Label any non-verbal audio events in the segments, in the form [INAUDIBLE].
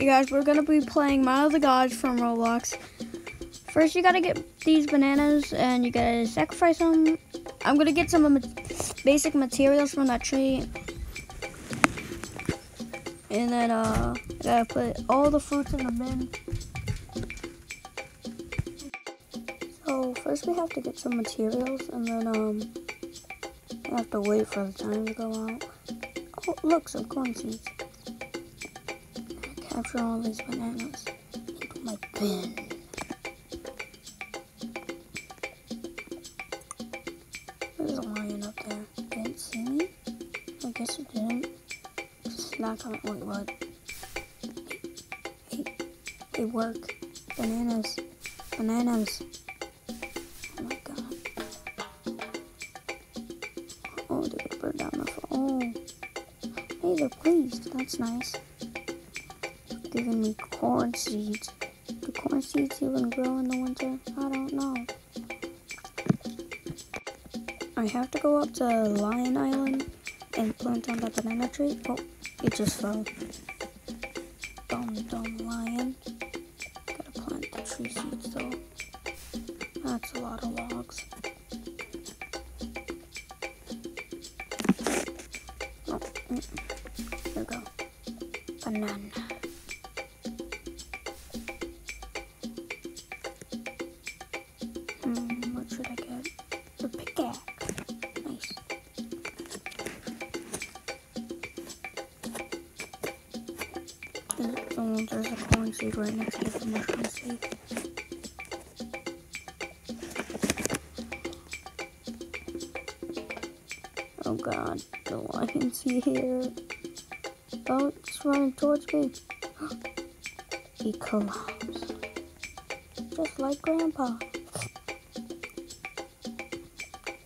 Hey guys, we're gonna be playing Mount of the Gods from Roblox. First, you gotta get these bananas and you gotta sacrifice them. I'm gonna get some basic materials from that tree. And then, uh, I gotta put all the fruits in the bin. So, first we have to get some materials and then, um, we have to wait for the time to go out. Oh, look, some corn seeds capture all these bananas into my bin. There's a lion up there. Didn't see me? I guess it didn't. Snack on wait what? Hey, they work. Bananas. Bananas. Oh my god. Oh, would burn down phone. Oh. Hey, they're pleased. That's nice giving me corn seeds. Do corn seeds even grow in the winter? I don't know. I have to go up to Lion Island and plant on that banana tree. Oh, it just fell. Dumb, dumb lion. Gotta plant the tree seeds though. That's a lot of logs. Oh, mm, there we go. Banana. Oh, there's a corn seed right next to the mushroom seed. Oh god, the lion's here. Oh, it's running towards me. [GASPS] he collapsed. Just like Grandpa.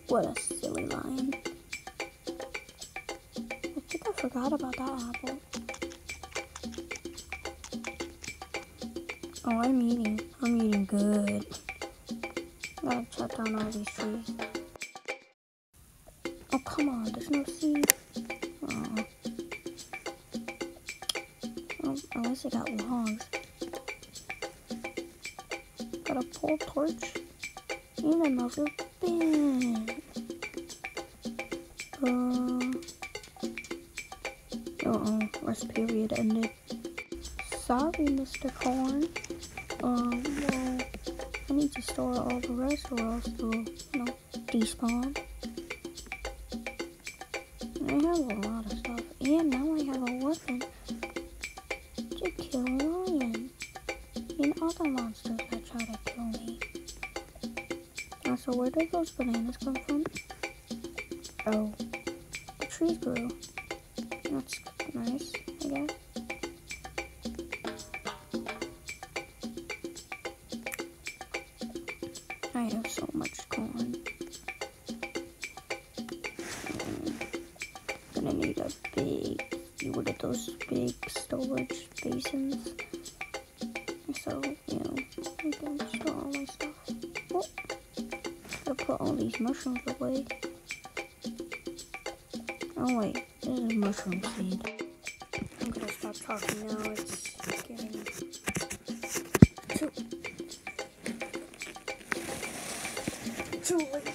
What a silly lion. I think I forgot about that apple. Oh, I'm eating. I'm eating good. Gotta chop down all these trees. Oh, come on. There's no seed. Oh. Well, at least I got logs. Got a pole torch. And another bin. Uh, uh-oh, rest period ended. Sorry, Mr. Corn. Um, I need to store all the rest or else they'll, you know, despawn. I have a lot of stuff, and now I have a weapon to kill a lion and other monsters that try to kill me. Uh, so where did those bananas come from? Oh, the trees grew. That's nice, I guess. I have so much corn. Mm, gonna need a big, what are those big storage basins? So, you know, I can store all my stuff. Oh, gotta put all these mushrooms away. Oh wait, this is mushroom seed. I'm gonna stop talking now. It's too late.